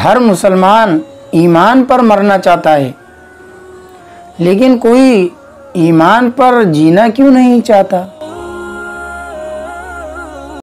हर मुसलमान ईमान पर मरना चाहता है। लेकिन कोई ईमान पर जीना क्यों नहीं चाहता?